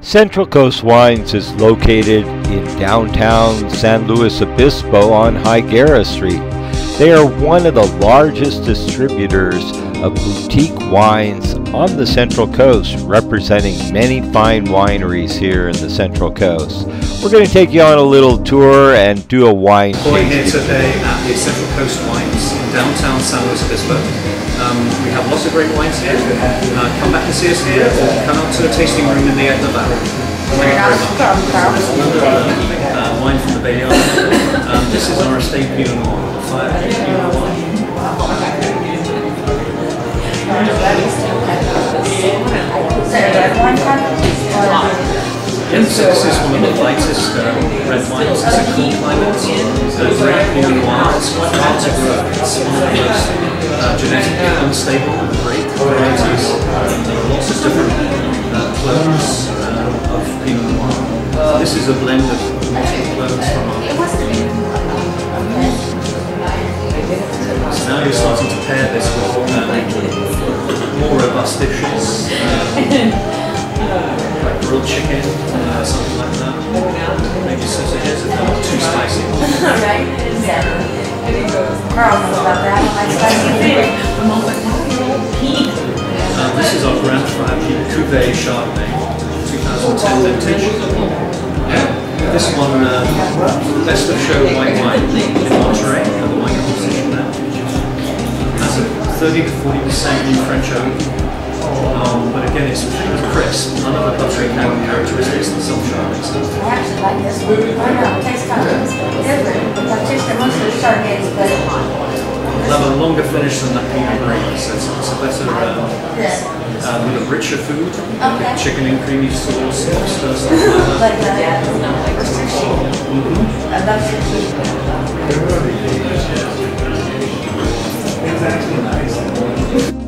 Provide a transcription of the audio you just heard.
Central Coast Wines is located in downtown San Luis Obispo on Higuera Street. They are one of the largest distributors of boutique wines on the Central Coast, representing many fine wineries here in the Central Coast. We're going to take you on a little tour and do a wine We're here today at the Central Coast Wines in downtown San Luis Obispo. Um, we have lots of great wines here. Uh, come back and see us here or come out to the tasting room in the Edna Valley. Thank you very much. Uh, wine from the Bay Area. This is our estate Pinot Noir, fire Pinot Noir. Yes, so this is one of the lightest uh, red wines. It's a cool climate. The red Pinot Noir is quite hard to grow. It's one of the most uh, genetically unstable and great varieties. Um, there are lots of different uh, clones uh, of Pinot Noir. This is a blend of multiple clones from our starting to pair this with uh, more robust dishes, um, like grilled chicken, uh, something like that. Maybe sausages if they're not too spicy. Uh, this is our Grand Fire Cuvée Chardonnay, 2010 vintage. This one, uh, best of show white wine in Monterey, 30 to 40 percent new French oak, um, but again it's pretty crisp. None of the buttery kind of characteristics that some Chardonnays have. I actually like this one. I know, it tastes kind of different, I've tasted most of the Chardonnays, but They'll have a longer finish than that Pinot Gris, so it's, it's a better, uh, this, uh, with a richer food, Okay. chicken and creamy sauce, lobster, stuff like that. but, uh, or sushi. I love sushi you.